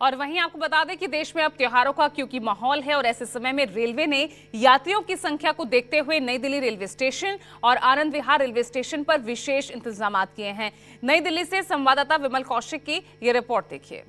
और वहीं आपको बता दें कि देश में अब त्योहारों का क्योंकि माहौल है और ऐसे समय में रेलवे ने यात्रियों की संख्या को देखते हुए नई दिल्ली रेलवे स्टेशन और आनंद विहार रेलवे स्टेशन पर विशेष इंतज़ाम किए हैं। नई दिल्ली से संवाददाता विमल कौशिक की ये रिपोर्ट देखिए।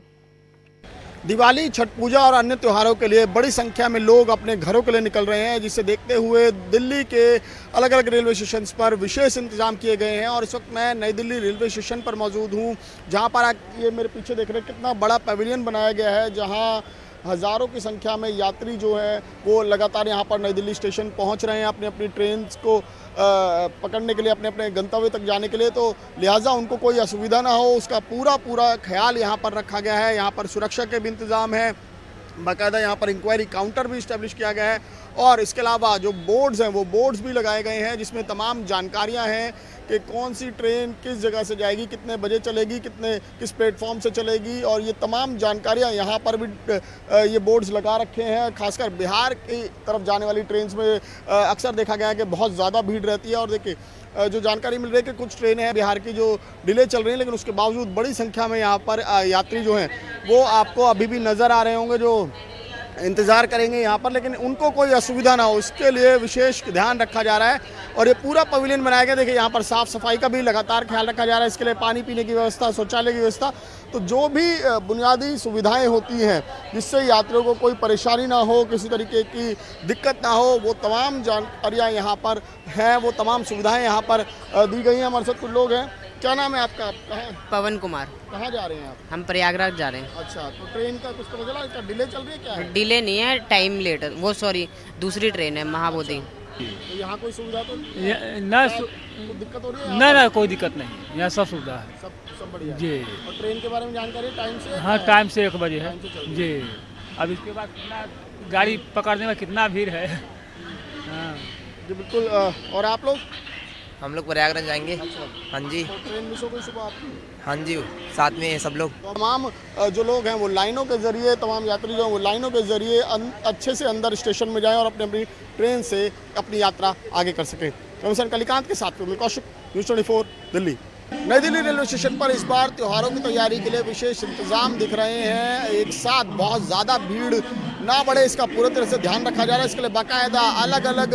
दिवाली, छठ पूजा और अन्य त्योहारों के लिए बड़ी संख्या में लोग अपने घरों के लिए निकल रहे हैं, जिसे देखते हुए दिल्ली के अलग अलग रेलवे स्टेशन पर विशेष इंतज़ाम किए गए हैं। और इस वक्त मैं नई दिल्ली रेलवे स्टेशन पर मौजूद हूँ, जहाँ पर ये मेरे पीछे देख रहे हैं, कितना बड़ा पेविलियन बनाया गया है, जहाँ हज़ारों की संख्या में यात्री जो हैं, वो लगातार यहाँ पर नई दिल्ली स्टेशन पहुँच रहे हैं अपने अपनी ट्रेन को पकड़ने के लिए अपने अपने गंतव्य तक जाने के लिए। तो लिहाजा उनको कोई असुविधा ना हो, उसका पूरा पूरा ख्याल यहाँ पर रखा गया है। यहाँ पर सुरक्षा के भी इंतज़ाम है। बाकायदा यहाँ पर इंक्वायरी काउंटर भी इस्टेब्लिश किया गया है। और इसके अलावा जो बोर्ड्स हैं, वो बोर्ड्स भी लगाए गए हैं, जिसमें तमाम जानकारियाँ हैं कि कौन सी ट्रेन किस जगह से जाएगी, कितने बजे चलेगी, कितने, किस प्लेटफॉर्म से चलेगी, और ये तमाम जानकारियाँ यहाँ पर भी ये बोर्ड्स लगा रखे हैं। खासकर बिहार की तरफ़ जाने वाली ट्रेन में अक्सर देखा गया है कि बहुत ज़्यादा भीड़ रहती है और देखिए जो जानकारी मिल रही है कि कुछ ट्रेनें हैं बिहार की जो डिले चल रही हैं, लेकिन उसके बावजूद बड़ी संख्या में यहाँ पर यात्री जो हैं, वो आपको अभी भी नज़र आ रहे होंगे, जो इंतज़ार करेंगे यहाँ पर, लेकिन उनको कोई असुविधा ना हो। इसके लिए विशेष ध्यान रखा जा रहा है और ये पूरा पवेलियन बनाया गया। देखिए, यहाँ पर साफ़ सफ़ाई का भी लगातार ख्याल रखा जा रहा है। इसके लिए पानी पीने की व्यवस्था, शौचालय की व्यवस्था तो जो भी बुनियादी सुविधाएँ होती हैं, जिससे यात्रियों को कोई परेशानी ना हो, किसी तरीके की दिक्कत ना हो, वो तमाम जानकारियाँ यहाँ पर हैं, वो तमाम सुविधाएँ यहाँ पर दी गई हैं। हमारे साथ कुछ लोग हैं। क्या नाम है आपका? कहाँ? पवन कुमार। कहाँ जा रहे हैं आप? हम प्रयागराज जा रहे हैं। अच्छा तो ट्रेन का कुछ पता चला इसका डिले चल रही है क्या? है? डिले नहीं है टाइम लेट वो सॉरी दूसरी ट्रेन है महाबोधि। अच्छा। तो यहाँ कोई सुविधा तो ना दिक्कत हो रही है ना ना कोई दिक्कत नहीं यहाँ सब सुविधा है। सब सब बढ़िया जी। और ट्रेन के बारे में जानकारी टाइम से? हाँ टाइम से एक बजे है। जी। अब इसके बाद कितना गाड़ी पकड़ने में कितना भीड़ है? हाँ जी बिल्कुल और आप लोग? हम लोग प्रयागराज जाएँगे। अच्छा। हाँ जी। तो ट्रेन मिस हो गई सुबह आपकी हाँ जी साथ में है सब लोग। तमाम जो लोग हैं वो लाइनों के ज़रिए तमाम यात्री जो हैं वो लाइनों के ज़रिए अच्छे से अंदर स्टेशन में जाएँ और अपनी अपनी ट्रेन से अपनी यात्रा आगे कर सकें। कमिश्नर कलिकांत के साथ में कौशिक न्यूज़ ट्वेंटी दिल्ली। नई दिल्ली रेलवे स्टेशन पर इस बार त्योहारों की तैयारी के लिए विशेष इंतज़ाम दिख रहे हैं। एक साथ बहुत ज़्यादा भीड़ ना बढ़े, इसका पूरी तरह से ध्यान रखा जा रहा है। इसके लिए बाकायदा अलग अलग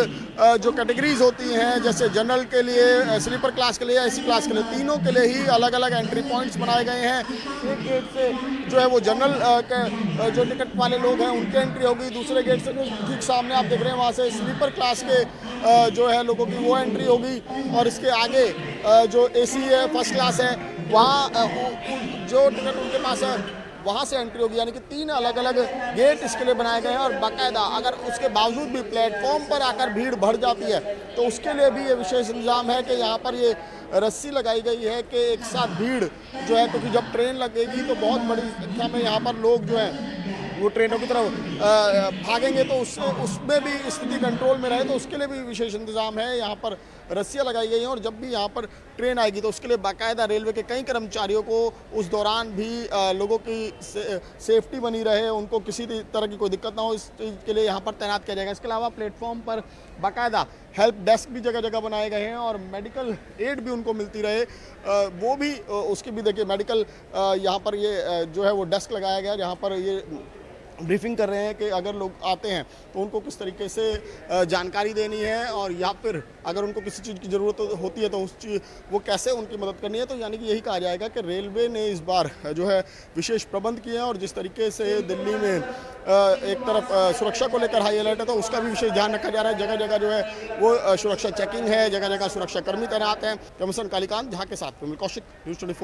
जो कैटेगरीज होती हैं, जैसे जनरल के लिए स्लीपर क्लास के लिए एसी क्लास के लिए, तीनों के लिए ही अलग अलग एंट्री पॉइंट्स बनाए गए हैं। एक गेट से जो है वो जनरल जो टिकट वाले लोग हैं, उनकी एंट्री होगी। दूसरे गेट से ठीक सामने आप देख रहे हैं, वहाँ से स्लीपर क्लास के जो है लोगों की वो एंट्री होगी। और इसके आगे जो एसी है फ़र्स्ट क्लास है, वहाँ जो टिकट उनके पास है वहाँ से एंट्री होगी, यानी कि तीन अलग अलग गेट इसके लिए बनाए गए हैं और बाकायदा अगर उसके बावजूद भी प्लेटफॉर्म पर आकर भीड़ बढ़ जाती है तो उसके लिए भी ये विशेष इंतज़ाम है कि यहाँ पर ये रस्सी लगाई गई है कि एक साथ भीड़ जो है, क्योंकि जब ट्रेन लगेगी तो बहुत बड़ी संख्या में यहाँ पर लोग जो हैं वो ट्रेनों की तरफ़ भागेंगे तो उससे उसमें भी स्थिति कंट्रोल में रहे तो उसके लिए भी विशेष इंतज़ाम है। यहाँ पर रस्सियाँ लगाई गई हैं और जब भी यहाँ पर ट्रेन आएगी तो उसके लिए बाकायदा रेलवे के कई कर्मचारियों को उस दौरान भी लोगों की से, सेफ्टी बनी रहे उनको किसी तरह की कोई दिक्कत ना हो इस चीज़ के लिए यहाँ पर तैनात किया जाएगा। इसके अलावा प्लेटफॉर्म पर बाकायदा हेल्प डेस्क भी जगह जगह बनाए गए हैं और मेडिकल एड भी उनको मिलती रहे। वो भी उसकी भी देखिए मेडिकल यहाँ पर ये जो है वो डेस्क लगाया गया जहाँ पर ये ब्रीफिंग कर रहे हैं कि अगर लोग आते हैं तो उनको किस तरीके से जानकारी देनी है और या फिर अगर उनको किसी चीज़ की ज़रूरत होती है तो उस चीज़, वो कैसे उनकी मदद करनी है? तो यानी कि यही कहा जाएगा कि रेलवे ने इस बार जो है विशेष प्रबंध किए हैं और जिस तरीके से दिल्ली में एक तरफ़ सुरक्षा को लेकर हाई अलर्ट है तो उसका भी विशेष ध्यान रखा जा रहा है। जगह जगह जो है वो सुरक्षा चेकिंग है जगह जगह सुरक्षाकर्मी तैनात हैं। कमिश्नर कालीकांत जहाँ के साथ कौशिक, न्यूज़ ट्वेंटी